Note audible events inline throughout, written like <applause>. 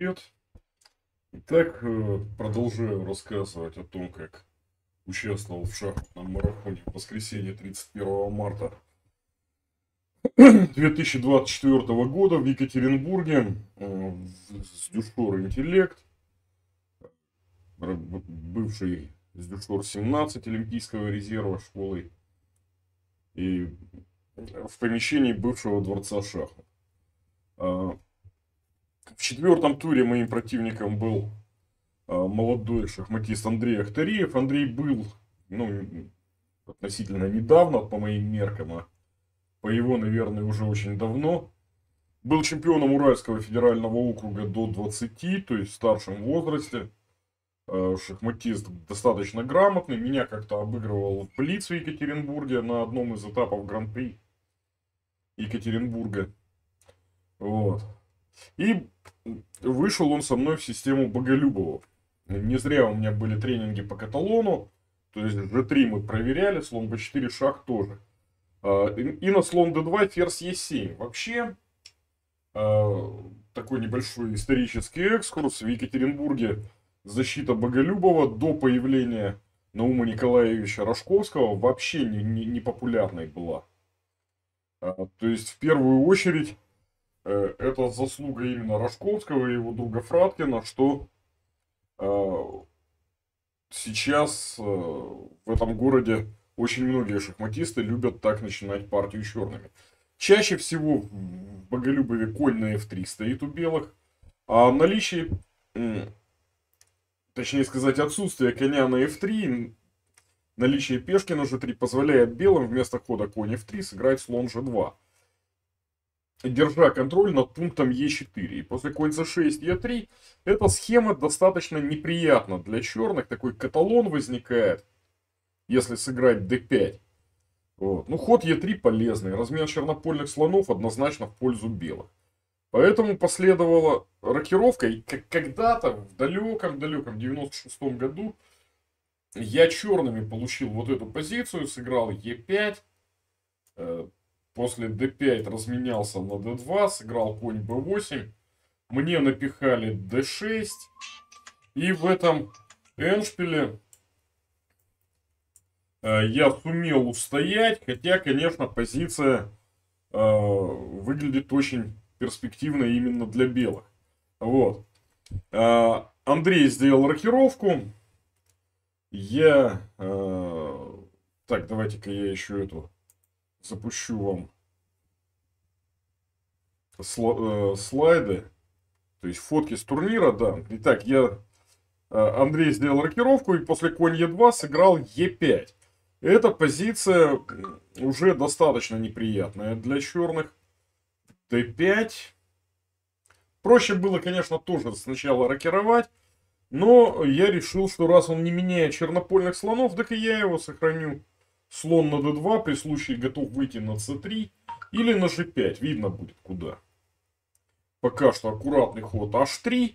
привет. Итак, э, продолжаю рассказывать о том, как участвовал в шахматном марафоне в воскресенье 31 марта <coughs> 2024 года в Екатеринбурге э, с Дюшор Интеллект, бывший с Дюшор 17 Олимпийского резерва школы и в помещении бывшего дворца шахмат. В четвертом туре моим противником был а, молодой шахматист Андрей Ахтариев. Андрей был, ну, относительно недавно, по моим меркам, а по его, наверное, уже очень давно. Был чемпионом Уральского федерального округа до 20, то есть в старшем возрасте. А, шахматист достаточно грамотный. Меня как-то обыгрывал в Блиц в Екатеринбурге на одном из этапов Гран-при Екатеринбурга. Вот. И вышел он со мной в систему Боголюбова. Не зря у меня были тренинги по каталону. То есть G3 мы проверяли, слон B4 шах тоже. А, и на слон D2 ферзь E7. Вообще, а, такой небольшой исторический экскурс. В Екатеринбурге защита Боголюбова до появления Наума Николаевича Рожковского вообще не, не, не популярной была. А, то есть, в первую очередь, это заслуга именно Рожковского и его друга Фраткина, что э, сейчас э, в этом городе очень многие шахматисты любят так начинать партию черными. Чаще всего в Боголюбове конь на f3 стоит у белых, а наличие, точнее сказать, отсутствие коня на f3, наличие пешки на g3 позволяет белым вместо хода конь f3 сыграть слон g2 держа контроль над пунктом Е4. И после конь c6, Е3, эта схема достаточно неприятна для черных. Такой каталон возникает, если сыграть d5. Вот. Ну, ход Е3 полезный. Размен чернопольных слонов однозначно в пользу белых. Поэтому последовала рокировка. И когда-то в далеком-далеком 96 году я черными получил вот эту позицию, сыграл Е5, После d5 разменялся на d2, сыграл конь b8. Мне напихали d6. И в этом эншпиле э, я сумел устоять. Хотя, конечно, позиция э, выглядит очень перспективно именно для белых. Вот. Э, Андрей сделал рокировку. Я... Э, так, давайте-ка я еще эту запущу вам э, слайды, то есть фотки с турнира, да. Итак, я э, Андрей сделал рокировку и после конь Е2 сыграл Е5. Эта позиция уже достаточно неприятная для черных. Д5. Проще было, конечно, тоже сначала рокировать. Но я решил, что раз он не меняет чернопольных слонов, так и я его сохраню слон на d2 при случае готов выйти на c3 или на g5. Видно будет куда. Пока что аккуратный ход h3.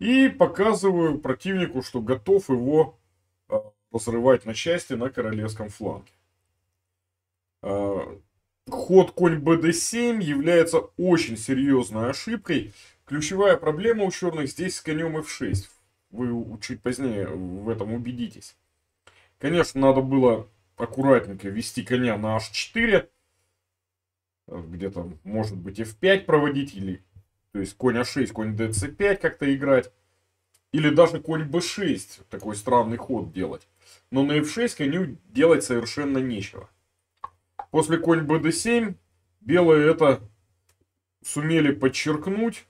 И показываю противнику, что готов его а, разрывать на части на королевском фланге. А, ход конь bd7 является очень серьезной ошибкой. Ключевая проблема у черных здесь с конем f6. Вы чуть позднее в этом убедитесь. Конечно, надо было аккуратненько вести коня на h4. Где-то, может быть, f5 проводить. Или, то есть, конь a6, конь dc5 как-то играть. Или даже конь b6. Такой странный ход делать. Но на f6 коню делать совершенно нечего. После конь bd7 белые это сумели подчеркнуть.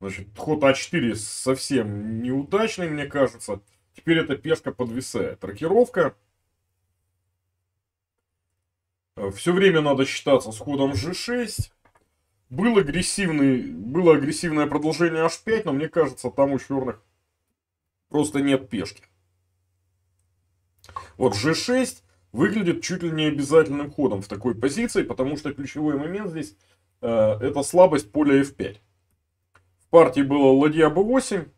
Значит, ход а4 совсем неудачный, мне кажется. Теперь эта пешка подвисает. Рокировка. Э, Все время надо считаться с ходом g6. Был агрессивный, было агрессивное продолжение h5, но мне кажется, там у черных просто нет пешки. Вот g6 выглядит чуть ли не обязательным ходом в такой позиции, потому что ключевой момент здесь э, это слабость поля f5. В партии было ладья b8,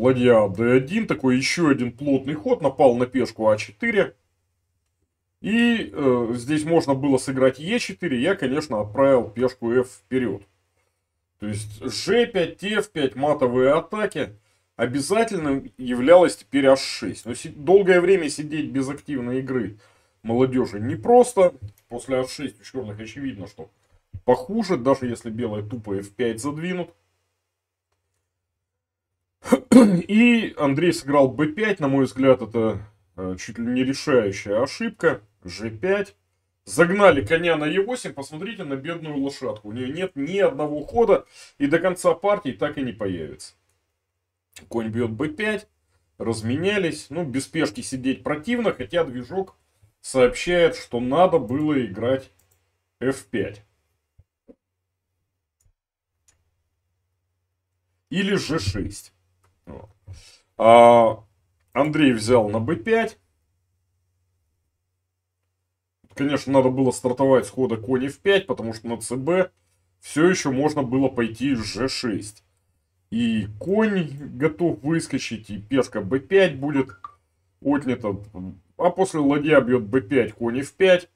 ладья d1, такой еще один плотный ход, напал на пешку а4. И э, здесь можно было сыграть e4, я, конечно, отправил пешку f вперед. То есть G5, F5, матовые атаки обязательно являлось теперь H6. Но долгое время сидеть без активной игры молодежи непросто. После H6 у черных очевидно, что похуже, даже если белые тупо F5 задвинут. <clears throat> И Андрей сыграл b5, на мой взгляд, это э, чуть ли не решающая ошибка. g5. Загнали коня на e8, посмотрите на бедную лошадку. У нее нет ни одного хода, и до конца партии так и не появится. Конь бьет b5, разменялись. Ну, без пешки сидеть противно, хотя движок сообщает, что надо было играть f5. Или g6. А Андрей взял на b5. Конечно, надо было стартовать с хода конь f5, потому что на cb все еще можно было пойти g6. И конь готов выскочить, и пешка b5 будет отнята. А после ладья бьет b5, конь f5.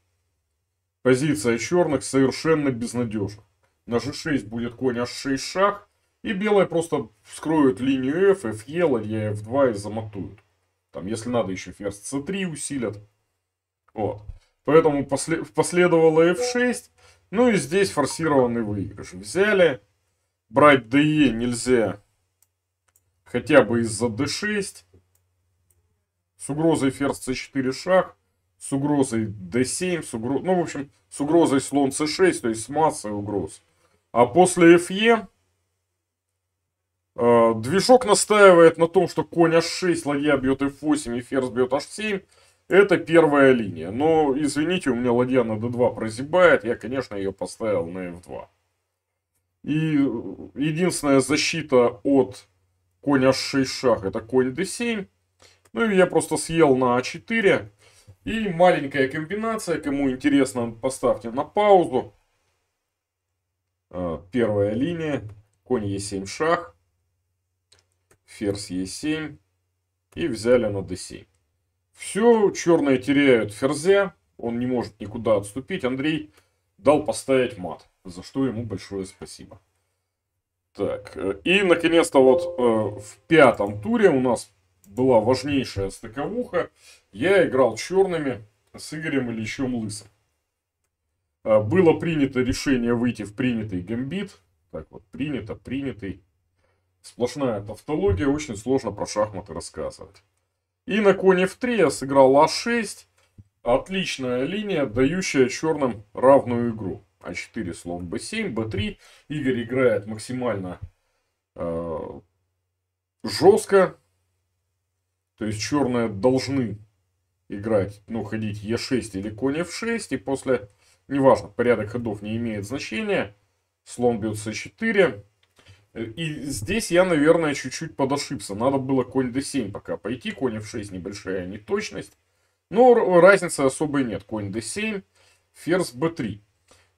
Позиция черных совершенно безнадежна. На g6 будет конь h6 шаг. И белые просто вскроют линию F, FE, ладья F2 и замотуют. Там, если надо, еще ферзь C3 усилят. Вот. Поэтому после... последовало F6. Ну и здесь форсированный выигрыш. Взяли. Брать DE нельзя. Хотя бы из-за D6. С угрозой ферзь C4 шаг. С угрозой D7. С угроз... Ну, в общем, с угрозой слон C6. То есть с массой угроз. А после FE движок настаивает на том, что конь h6, ладья бьет f8 и ферзь бьет h7. Это первая линия. Но, извините, у меня ладья на d2 прозябает. Я, конечно, ее поставил на f2. И единственная защита от конь h6 шаг это конь d7. Ну и я просто съел на a4. И маленькая комбинация. Кому интересно, поставьте на паузу. Э, первая линия. Конь e7 шаг ферзь Е7 и взяли на d7. Все, черные теряют ферзя, он не может никуда отступить. Андрей дал поставить мат, за что ему большое спасибо. Так, э, и наконец-то вот э, в пятом туре у нас была важнейшая стыковуха. Я играл черными с Игорем Ильичем Лысым. Э, было принято решение выйти в принятый гамбит. Так вот, принято, принятый сплошная тавтология, очень сложно про шахматы рассказывать. И на коне f3 я сыграл а6. Отличная линия, дающая черным равную игру. А4, слон b7, b3. Игорь играет максимально э, жестко. То есть черные должны играть, ну, ходить e6 или конь f6. И после, неважно, порядок ходов не имеет значения. Слон бьет c4. И здесь я, наверное, чуть-чуть подошибся. Надо было конь d7 пока пойти. Конь f6 небольшая неточность. Но разницы особой нет. Конь d7, ферзь b3.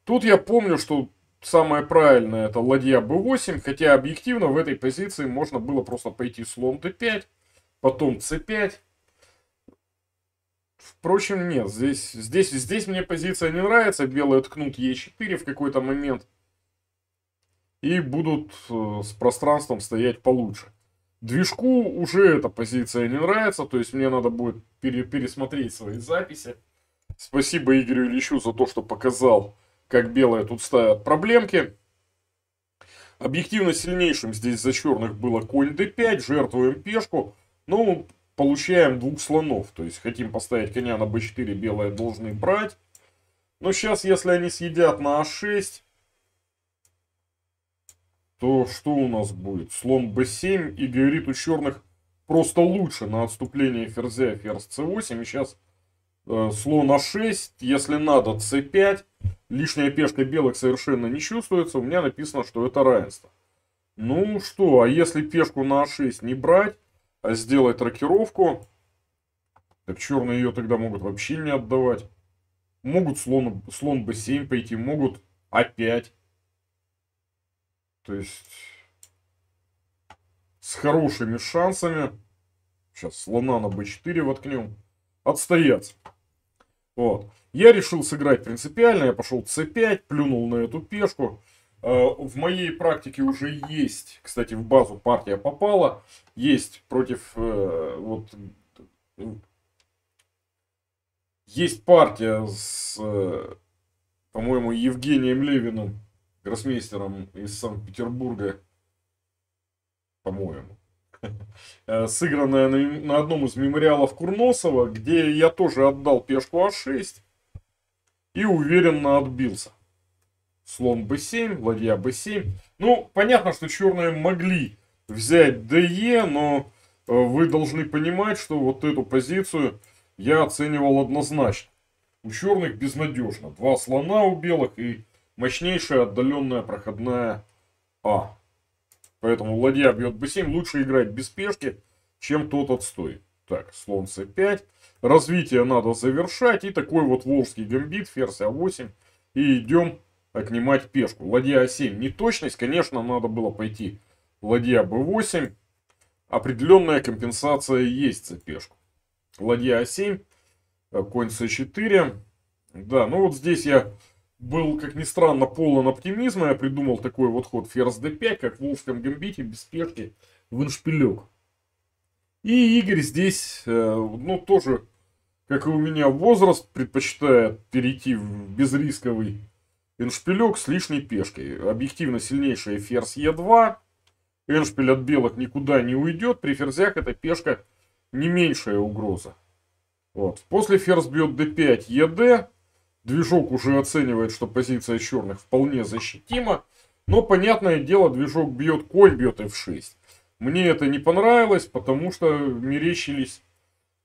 Тут я помню, что самое правильное это ладья b8. Хотя объективно в этой позиции можно было просто пойти слон d5. Потом c5. Впрочем, нет. Здесь, здесь, здесь мне позиция не нравится. Белые ткнут e4 в какой-то момент и будут э, с пространством стоять получше. Движку уже эта позиция не нравится, то есть мне надо будет пере пересмотреть свои записи. Спасибо Игорю Ильичу за то, что показал, как белые тут ставят проблемки. Объективно сильнейшим здесь за черных было конь d5, жертвуем пешку. Ну, получаем двух слонов, то есть хотим поставить коня на b4, белые должны брать. Но сейчас, если они съедят на a6, то что у нас будет? Слон b7 и говорит у черных просто лучше на отступление ферзя ферзь c8. И сейчас э, слон а6, если надо c5. Лишняя пешка белых совершенно не чувствуется. У меня написано, что это равенство. Ну что, а если пешку на а6 не брать, а сделать рокировку, так черные ее тогда могут вообще не отдавать. Могут слон, слон b7 пойти, могут а5. То есть с хорошими шансами. Сейчас слона на b4 воткнем. Отстояться. Вот. Я решил сыграть принципиально. Я пошел c5, плюнул на эту пешку. в моей практике уже есть, кстати, в базу партия попала, есть против вот есть партия с, по-моему, Евгением Левиным, гроссмейстером из Санкт-Петербурга, по-моему. <laughs> Э, сыгранная на, на одном из мемориалов Курносова, где я тоже отдал пешку А6 и уверенно отбился. Слон b7, ладья b7. Ну, понятно, что черные могли взять ДЕ, но э, вы должны понимать, что вот эту позицию я оценивал однозначно. У черных безнадежно. Два слона у белых и мощнейшая отдаленная проходная А. Поэтому ладья бьет b7. Лучше играть без пешки, чем тот отстой. Так, слон c5. Развитие надо завершать. И такой вот волжский гамбит, ферзь а8. И идем отнимать пешку. Ладья а7. Неточность, конечно, надо было пойти ладья b8. Определенная компенсация есть за пешку. Ладья а7. Конь c4. Да, ну вот здесь я был, как ни странно, полон оптимизма. Я придумал такой вот ход ферзь d5, как в Волжском гамбите, без спешки, в иншпилек. И Игорь здесь, э, ну, тоже, как и у меня, возраст предпочитает перейти в безрисковый иншпилек с лишней пешкой. Объективно сильнейшая ферзь Е2. Эншпиль от белых никуда не уйдет. При ферзях эта пешка не меньшая угроза. Вот. После ферзь бьет d5, ед. Движок уже оценивает, что позиция черных вполне защитима. Но, понятное дело, движок бьет конь, бьет f6. Мне это не понравилось, потому что мерещились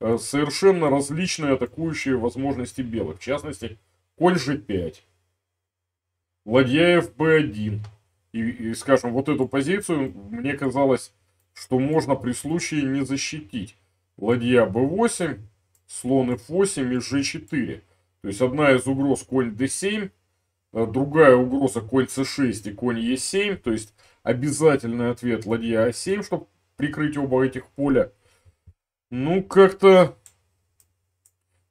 э, совершенно различные атакующие возможности белых. В частности, конь g5. Ладья fb1. И, и, скажем, вот эту позицию мне казалось, что можно при случае не защитить. Ладья b8, слон f8 и g4. То есть одна из угроз конь d7, а другая угроза конь c6 и конь e7. То есть обязательный ответ ладья a7, чтобы прикрыть оба этих поля. Ну, как-то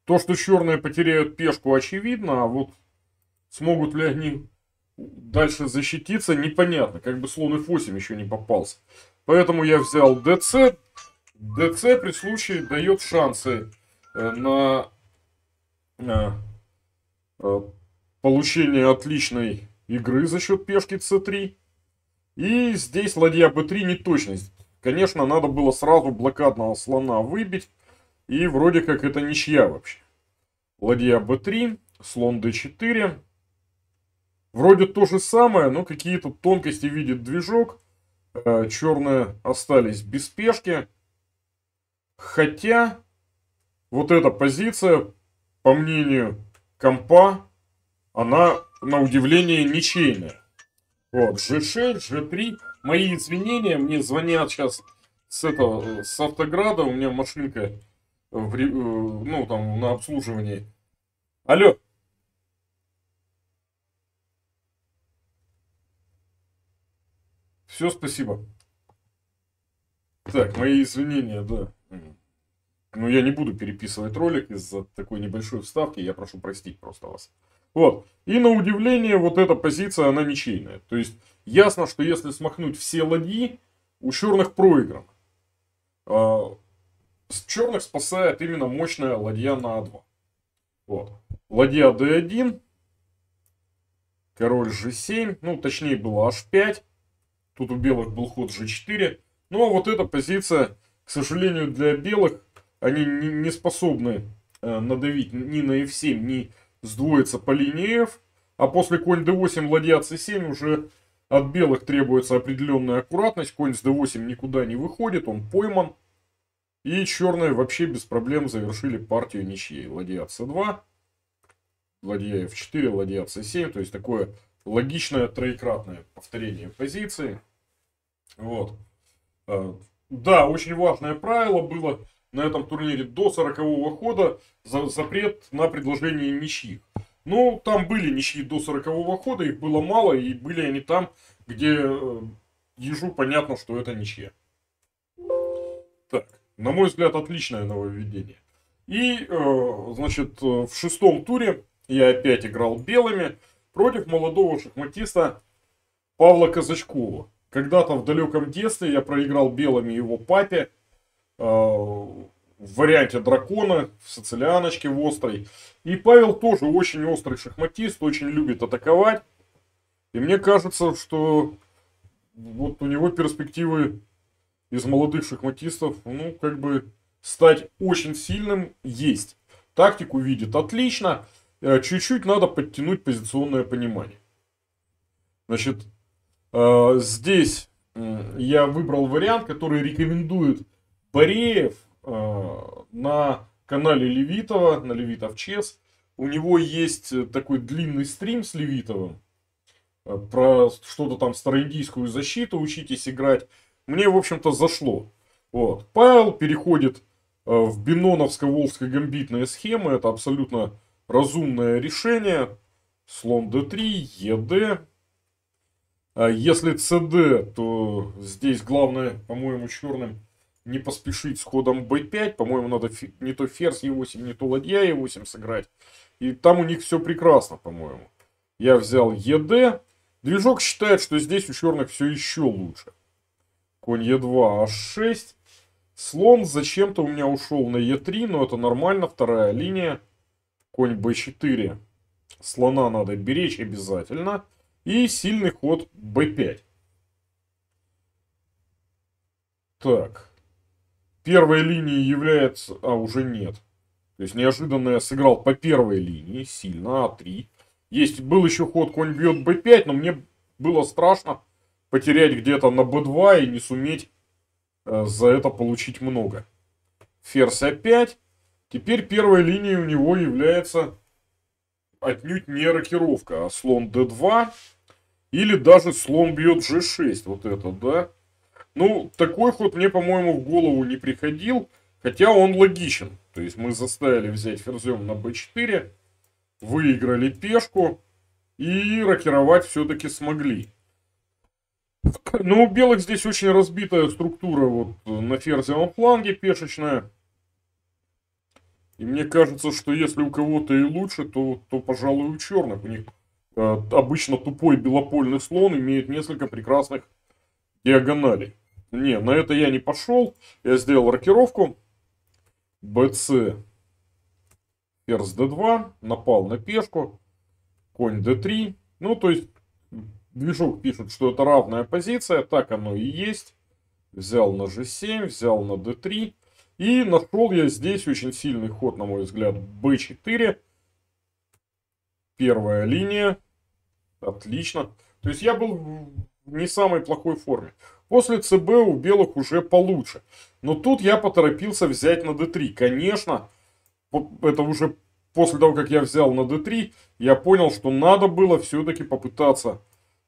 то, что черные потеряют пешку, очевидно, а вот смогут ли они дальше защититься, непонятно. Как бы слон f8 еще не попался. Поэтому я взял dc. dc при случае дает шансы э, на получение отличной игры за счет пешки c3. И здесь ладья b3 неточность. Конечно, надо было сразу блокадного слона выбить. И вроде как это ничья вообще. Ладья b3, слон d4. Вроде то же самое, но какие-то тонкости видит движок. Э, черные остались без пешки. Хотя вот эта позиция по мнению компа, она, на удивление, ничейная. Вот, G6, G3. Мои извинения, мне звонят сейчас с этого, с Автограда, у меня машинка в, э, ну, там, на обслуживании. Алло. Все, спасибо. Так, мои извинения, да. Но я не буду переписывать ролик из-за такой небольшой вставки, я прошу простить просто вас. Вот. И на удивление, вот эта позиция, она ничейная. То есть, ясно, что если смахнуть все ладьи, у черных проиграно. А, с черных спасает именно мощная ладья на А2. Вот. Ладья D1, король G7, ну, точнее было H5. Тут у белых был ход G4. Ну, а вот эта позиция, к сожалению, для белых они не способны э, надавить ни на f7, ни сдвоиться по линии f. А после конь d8, ладья c7 уже от белых требуется определенная аккуратность. Конь с d8 никуда не выходит, он пойман. И черные вообще без проблем завершили партию ничьей. Ладья c2, ладья f4, ладья c7. То есть такое логичное троекратное повторение позиции. Вот. Э, да, очень важное правило было на этом турнире до 40 хода за запрет на предложение ничьих. Ну, там были ничьи до 40 хода, их было мало, и были они там, где э, ежу понятно, что это ничья. Так, на мой взгляд, отличное нововведение. И, э, значит, в шестом туре я опять играл белыми против молодого шахматиста Павла Казачкова. Когда-то в далеком детстве я проиграл белыми его папе э, в варианте дракона, в социаляночке в острой. И Павел тоже очень острый шахматист, очень любит атаковать. И мне кажется, что вот у него перспективы из молодых шахматистов, ну, как бы стать очень сильным есть. Тактику видит отлично. Э, чуть-чуть надо подтянуть позиционное понимание. Значит, э, здесь я выбрал вариант, который рекомендует Бореев э, на канале Левитова, на Левитов Чес. У него есть такой длинный стрим с Левитовым. Про что-то там староиндийскую защиту учитесь играть. Мне, в общем-то, зашло. Вот. Павел переходит Э, в биноновско-волжско-гамбитная схема. Это абсолютно разумное решение. Слон d3, ед. А если cd, то здесь главное, по-моему, черным не поспешить с ходом b5. По-моему, надо не то ферзь e8, не то ладья e8 сыграть. И там у них все прекрасно, по-моему. Я взял ед. Движок считает, что здесь у черных все еще лучше. Конь e2, h6. Слон зачем-то у меня ушел на Е3, но это нормально. Вторая линия. Конь Б4. Слона надо беречь обязательно. И сильный ход Б5. Так. Первой линией является... А, уже нет. То есть неожиданно я сыграл по первой линии. Сильно. А3. Есть, был еще ход конь бьет b5, но мне было страшно потерять где-то на b2 и не суметь Э, за это получить много. Ферзь опять. Теперь первой линией у него является отнюдь не рокировка, а слон d2. Или даже слон бьет g6. Вот это, да. Ну, такой ход мне, по-моему, в голову не приходил. Хотя он логичен. То есть мы заставили взять ферзем на b4. Выиграли пешку. И рокировать все-таки смогли. Ну, у белых здесь очень разбитая структура вот на ферзевом фланге пешечная. И мне кажется, что если у кого-то и лучше, то, то пожалуй, у черных. У них э, обычно тупой белопольный слон имеет несколько прекрасных диагоналей. Не, на это я не пошел. Я сделал рокировку. БЦ. Ферзь d2. Напал на пешку. Конь d3. Ну, то есть Движок пишет, что это равная позиция, так оно и есть. Взял на g7, взял на d3. И нашел я здесь очень сильный ход, на мой взгляд, b4. Первая линия. Отлично. То есть я был в не самой плохой форме. После ЦБ у белых уже получше. Но тут я поторопился взять на d3. Конечно, это уже после того, как я взял на d3, я понял, что надо было все-таки попытаться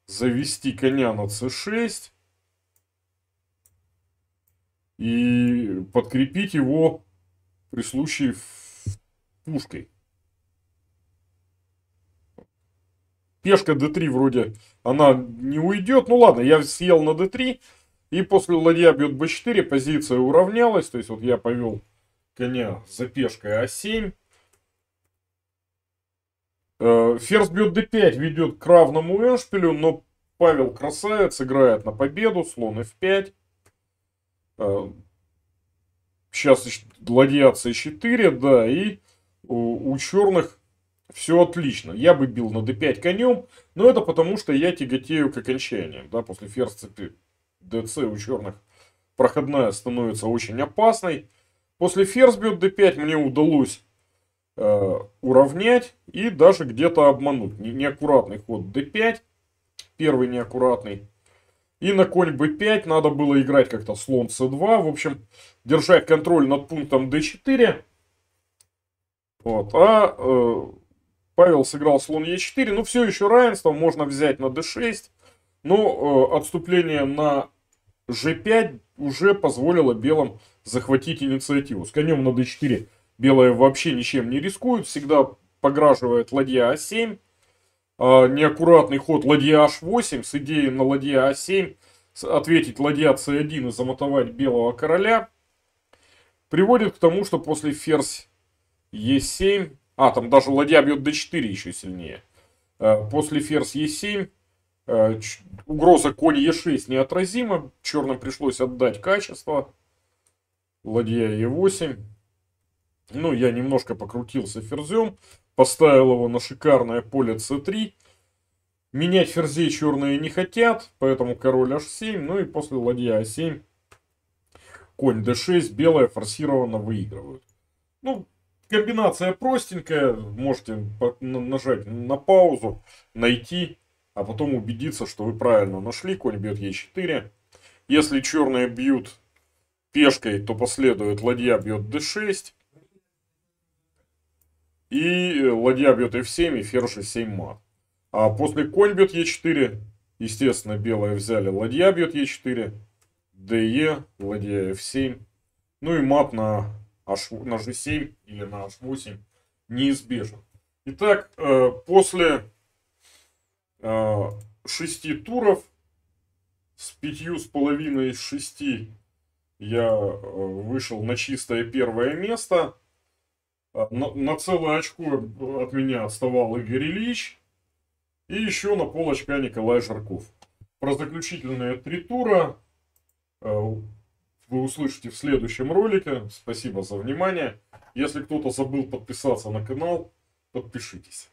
завести коня на c6 и подкрепить его при случае пушкой. Пешка d3 вроде, она не уйдет. Ну ладно, я съел на d3. И после ладья бьет b4, позиция уравнялась. То есть вот я повел коня за пешкой а7. Э, ферзь бьет d5 ведет к равному эншпилю, но Павел красавец играет на победу, слон f5. Сейчас ладья c4, да, и у черных все отлично. Я бы бил на d5 конем, но это потому, что я тяготею к окончанию. Да, после ферзь цепи dc у черных проходная становится очень опасной. После ферзь бьет d5 мне удалось э, уравнять и даже где-то обмануть. Не, неаккуратный ход d5, первый неаккуратный. И на конь b5 надо было играть как-то слон c2. В общем, держать контроль над пунктом d4. Вот. А э, Павел сыграл слон e4. Ну, все еще равенство. Можно взять на d6. Но э, отступление на g5 уже позволило белым захватить инициативу. С конем на d4 белые вообще ничем не рискуют. Всегда пограживает ладья а7. А, неаккуратный ход ладья h8 с идеей на ладья а7 ответить ладья c1 и замотовать белого короля приводит к тому, что после ферзь e7, а там даже ладья бьет d4 еще сильнее, а, после ферзь e7 Э, угроза конь Е6 неотразима. Черным пришлось отдать качество. Ладья Е8. Ну, я немножко покрутился ферзем. Поставил его на шикарное поле С3. Менять ферзей черные не хотят, поэтому король h7. Ну и после ладья а7 конь d6, белая форсированно выигрывают. Ну, комбинация простенькая. Можете нажать на паузу, найти а потом убедиться, что вы правильно нашли. Конь бьет Е4. Если черные бьют пешкой, то последует ладья бьет d6. И ладья бьет f7 и ферзь e7 мат. А после конь бьет e4, естественно, белые взяли ладья бьет e4, de, ладья f7. Ну и мат на, H, на g7 или на h8 неизбежен. Итак, э, после Э, шести туров. С пятью с половиной из шести я э, вышел на чистое первое место. На, на целое очко от меня отставал Игорь Ильич. И еще на пол очка Николай Жарков. Про заключительные три тура вы услышите в следующем ролике. Спасибо за внимание. Если кто-то забыл подписаться на канал, подпишитесь.